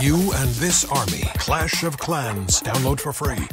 You and this army. Clash of Clans. Download for free.